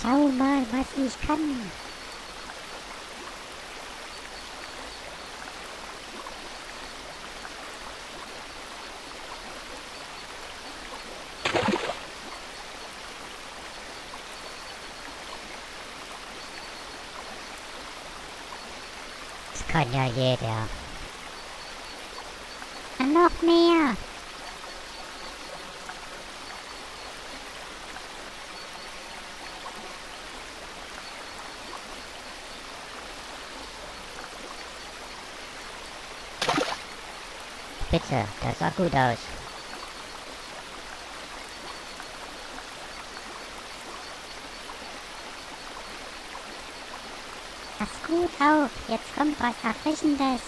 Schau mal, was ich kann. Das kann ja jeder. Noch mehr. Bitte, das sah gut aus. Pass gut auf, jetzt kommt was Erfrischendes.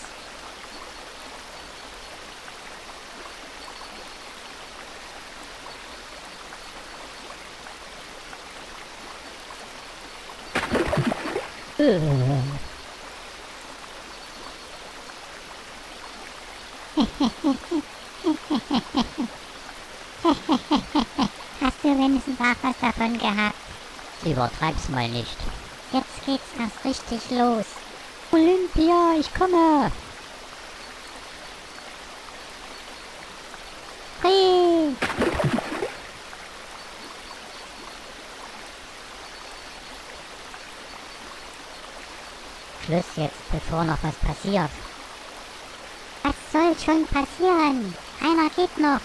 Hast du wenigstens auch was davon gehabt? Übertreib's mal nicht. Jetzt geht's erst richtig los. Olympia, ich komme! Hui! Schluss jetzt, bevor noch was passiert. Was soll schon passieren? Einer geht noch.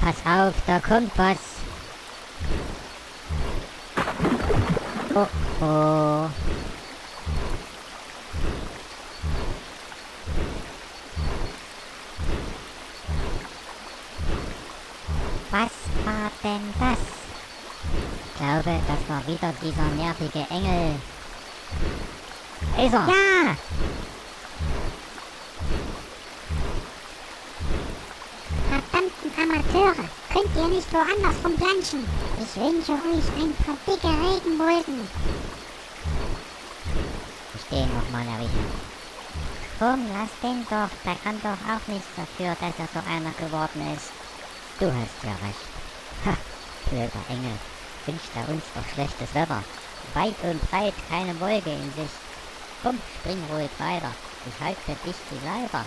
Pass auf, da kommt was. Oh oh. Was war denn das? Ich glaube, das war wieder dieser nervige Engel. Ist er? Ja! Verdammten Amateure! Könnt ihr nicht woanders rumplanschen? Ich wünsche euch ein paar dicke Regenwolken. Ich gehe nochmal erwischen. Komm, lass den doch. Der kann doch auch nichts dafür, dass er so einer geworden ist. Du hast ja recht. Ha, blöder Engel. Wünscht er uns doch schlechtes Wetter. Weit und breit keine Wolke in Sicht. Komm, spring ruhig weiter. Ich halte für dich die Leiter.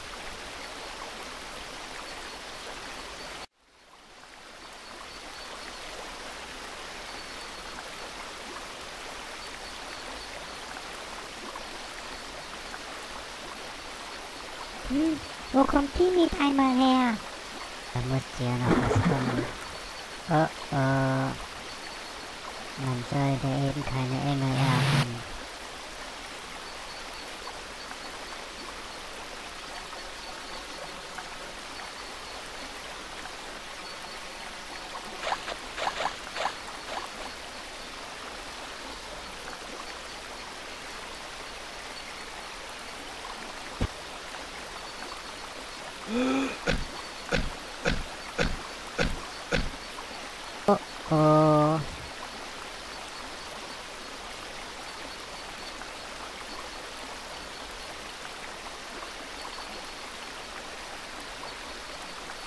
Hm, wo kommt die mit einmal her? Da muss ja noch was kommen. Oh oh. Man sollte eben keine Engel ärgern. Oh oh.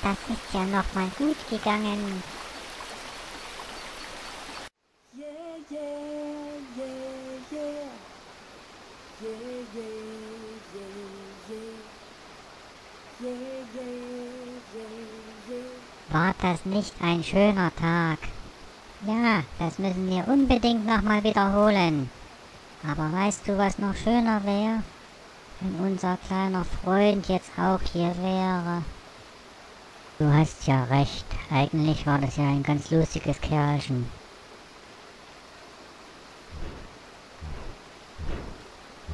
Das ist ja noch mal gut gegangen. Yeah, yeah, yeah, yeah. Yeah, yeah, yeah, yeah. Yeah, yeah, yeah, yeah. War das nicht ein schöner Tag? Ja, das müssen wir unbedingt nochmal wiederholen. Aber weißt du, was noch schöner wäre? Wenn unser kleiner Freund jetzt auch hier wäre. Du hast ja recht. Eigentlich war das ja ein ganz lustiges Kerlchen.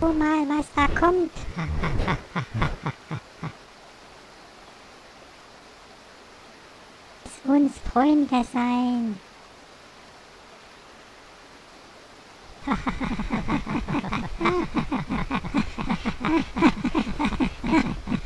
Guck mal, was da kommt. Lass uns Freunde sein.